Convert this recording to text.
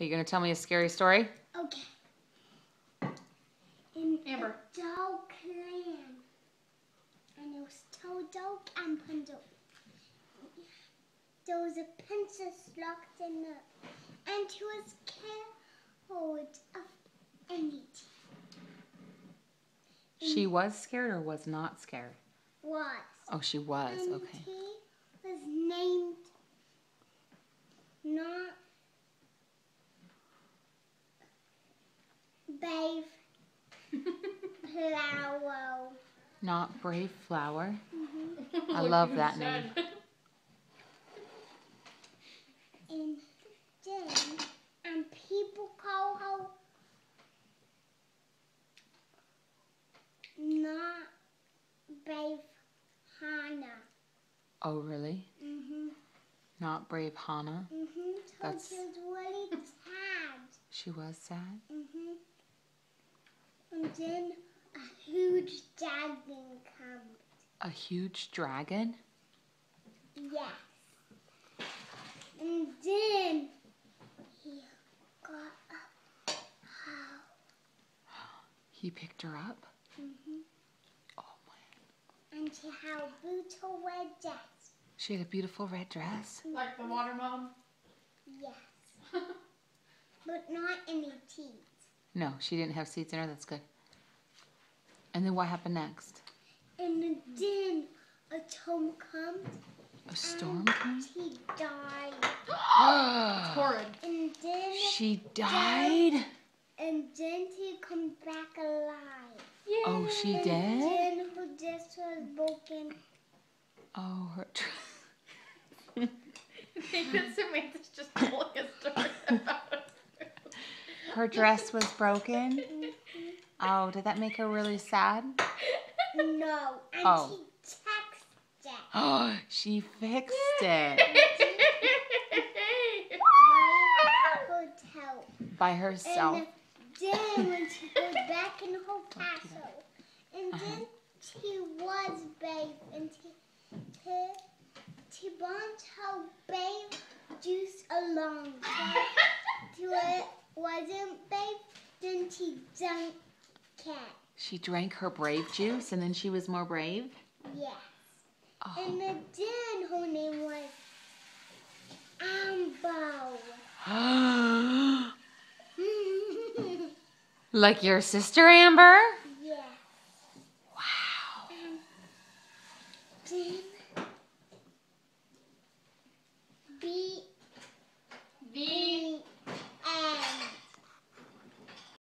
Are you going to tell me a scary story? Okay. In Amber. a dark land, and it was so dark and Pandora. There was a princess locked in there, and she was scared of anything. She was scared or was not scared? Was. Oh, she was. and Okay. he was named not Babe Flower. Not Brave Flower. Mm-hmm. I love that name. And then, and people call her not Babe Hannah. Oh, really? Mm-hmm. Not Brave Hannah. Mm-hmm. So That's- she was really sad. She was sad. Mm-hmm. And then a huge dragon comes. A huge dragon. Yes. And then he got up. How? He picked her up. Mm-hmm. Oh my. And she had a beautiful red dress. She had a beautiful red dress. like the water mom. Yes. but not any teeth. No, she didn't have seeds in her. That's good. And then what happened next? And then a storm comes. A storm and came. She died. Horrid. And then she died. and then she comes back alive. Oh, she and did. then her dress was broken. Oh, her. I think that Samantha's just telling a story about it. Her dress was broken. Oh, did that make her really sad? No. And Oh. she texted it. Oh, she fixed it by herself. And then when she goes back in her castle, and Uh-huh. then she was babe, and she, she, she brought her babe juice along. So it wasn't babe, then she drank it. She drank her brave juice and then she was more brave. Yes. Oh, And then her name was Ambo. like your sister Amber?